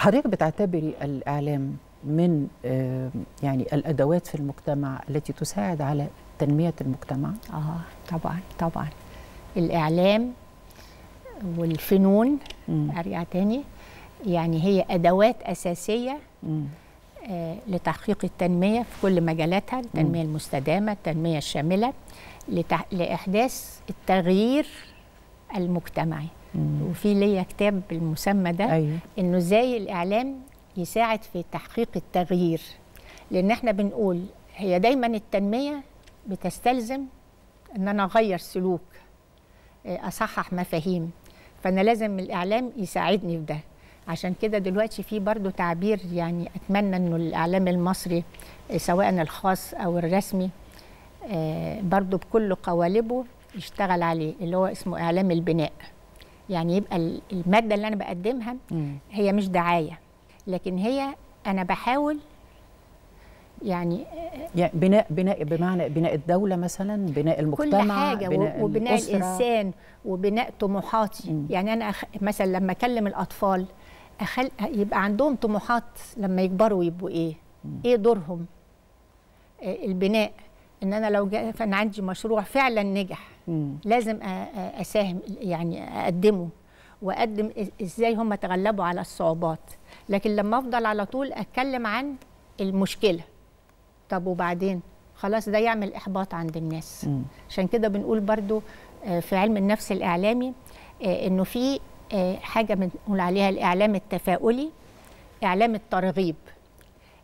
حضرتك بتعتبري الإعلام من يعني الأدوات في المجتمع التي تساعد على تنمية المجتمع آه طبعا طبعا الإعلام والفنون. أرجع تاني يعني هي أدوات أساسية مم. آه، لتحقيق التنمية في كل مجالاتها التنمية المستدامة التنمية الشاملة لتح... لإحداث التغيير المجتمعي. وفي ليا كتاب بالمسمى ده أيوه. إنه إزاي الإعلام يساعد في تحقيق التغيير. لأن إحنا بنقول هي دايما التنمية بتستلزم إن أنا أغير سلوك آه، أصحح مفاهيم. فأنا لازم الإعلام يساعدني في ده. عشان كده دلوقتي في برضو تعبير يعني أتمنى إنه الإعلام المصري آه، سواء الخاص أو الرسمي آه، برضو بكل قوالبه يشتغل عليه اللي هو اسمه إعلام البناء. يعني يبقى ال- المادة اللي أنا بقدمها. هي مش دعاية لكن هي أنا بحاول يعني يعني بناء بناء بمعنى بناء الدولة مثلا بناء كل المجتمع حاجة بناء وبناء الأسرة. الإنسان وبناء طموحاتي مم. يعني أنا أخ... مثلا لما أكلم الأطفال أخل... يبقى عندهم طموحات لما يكبروا يبقوا إيه إيه دورهم آه، البناء إن أنا لو جا... فأنا عندي مشروع فعلا نجح مم. لازم أساهم يعني أقدمه وأقدم إزاي هم تغلبوا على الصعوبات لكن لما أفضل على طول أتكلم عن المشكلة طب وبعدين خلاص ده يعمل إحباط عند الناس مم. عشان كده بنقول برضو آه، في علم النفس الإعلامي آه، إنه في آه، حاجة بنقول عليها الإعلام التفاؤلي إعلام الترغيب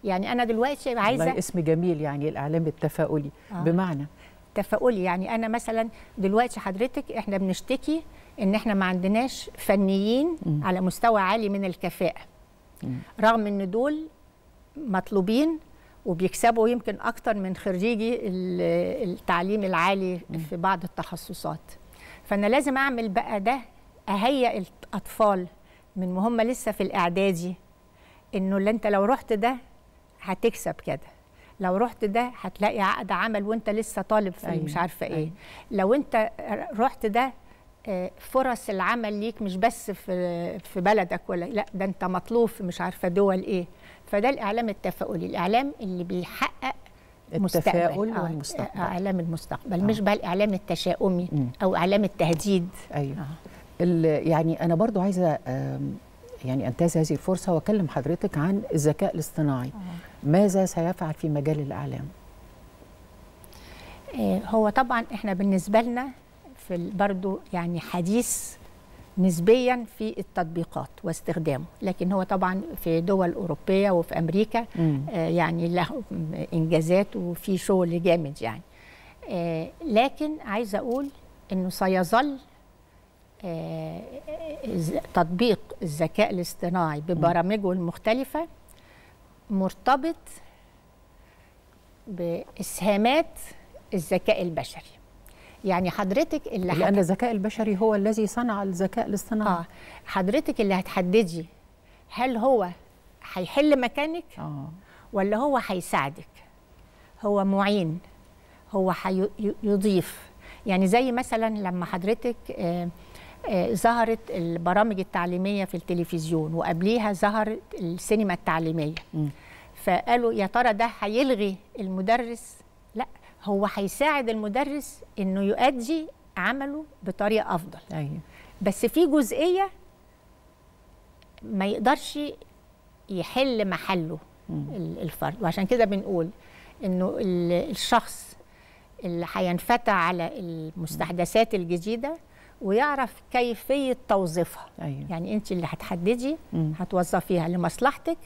يعني أنا دلوقتي عايزة اسم جميل يعني الإعلام التفاؤلي آه. بمعنى تفاؤلي يعني أنا مثلا دلوقتي حضرتك إحنا بنشتكي إن إحنا ما عندناش فنيين مم. على مستوى عالي من الكفاءة. مم. رغم إن دول مطلوبين وبيكسبوا يمكن أكتر من خريجي ال- التعليم العالي في بعض التخصصات. فأنا لازم أعمل بقى ده أهيئ الأطفال من وهم لسه في الإعدادي إنه اللي أنت لو رحت ده هتكسب كده. لو رحت ده هتلاقي عقد عمل وانت لسه طالب في أيوة، مش عارفة إيه أيوة. لو انت رحت ده آه، فرص العمل ليك مش بس في في بلدك ولا لا ده انت مطلوب في مش عارفة دول إيه فده الإعلام التفاؤلي الإعلام اللي بيحقق. التفاؤل آه، والمستقبل. آه، إعلام المستقبل مش بقى الإعلام التشاؤمي مم. أو إعلام التهديد أيوه آه. يعني أنا برضو عايزة آم، يعني أنتهز هذه الفرصة وأكلم حضرتك عن الذكاء الاصطناعي ماذا سيفعل في مجال الإعلام؟ آه، هو طبعا إحنا بالنسبة لنا في برضو يعني حديث نسبيا في التطبيقات واستخدامه لكن هو طبعا في دول أوروبية وفي أمريكا مم. آه، يعني له إنجازات وفي شغل جامد يعني آه، لكن عايزه أقول إنه سيظل آه، تطبيق الذكاء الاصطناعي ببرامجه المختلفة مرتبط بإسهامات الذكاء البشري. يعني حضرتك اللي هت- الذكاء البشري هو الذي صنع الذكاء الاصطناعي. آه حضرتك اللي هتحددي هل هو هيحل مكانك آه. ولا هو هيساعدك. هو معين هو هيضيف. يعني زي مثلا لما حضرتك آه، آه، ظهرت البرامج التعليمية في التلفزيون وقبليها ظهرت السينما التعليمية. مم. فقالوا يا ترى ده هيلغي المدرس؟ لا هو هيساعد المدرس إنه يؤدي عمله بطريقة أفضل. أيوه. بس في جزئية ما يقدرش يحل محله ال- الفرد. وعشان كده بنقول إنه ال- الشخص اللي هينفتح على المستحدثات الجديدة ويعرف كيفية توظيفها. أيوه. يعني أنت اللي هتحددي. هتوظفيها لمصلحتك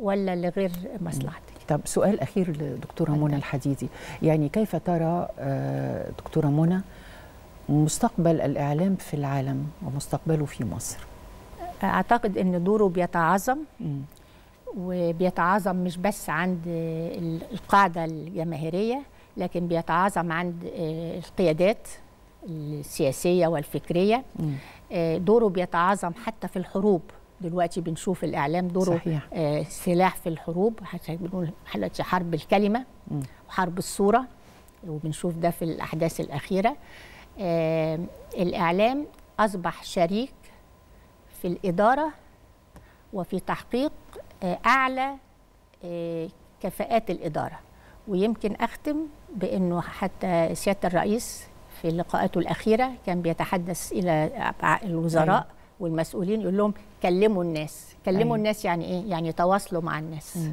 ولا لغير مصلحتك. طب سؤال أخير لدكتورة منى الحديدي. يعني كيف ترى آه، دكتورة منى مستقبل الإعلام في العالم ومستقبله في مصر؟ أعتقد إن دوره بيتعاظم مم. وبيتعاظم مش بس عند ال- القاعدة الجماهيرية لكن بيتعاظم عند آه، القيادات. السياسية والفكرية مم. آه، دوره بيتعاظم حتى في الحروب دلوقتي بنشوف الإعلام دوره صحيح. آه، سلاح في الحروب بنقول دلوقتي حرب الكلمة مم. وحرب الصورة وبنشوف ده في الأحداث الأخيرة آه، الإعلام أصبح شريك في الإدارة وفي تحقيق آه، أعلى آه، كفاءات الإدارة ويمكن أختم بأنه حتى سيادة الرئيس في لقاءاته الأخيرة كان بيتحدث إلى الوزراء أيوة. والمسؤولين يقول لهم كلموا الناس كلموا أيوة. الناس يعني إيه يعني تواصلوا مع الناس مم.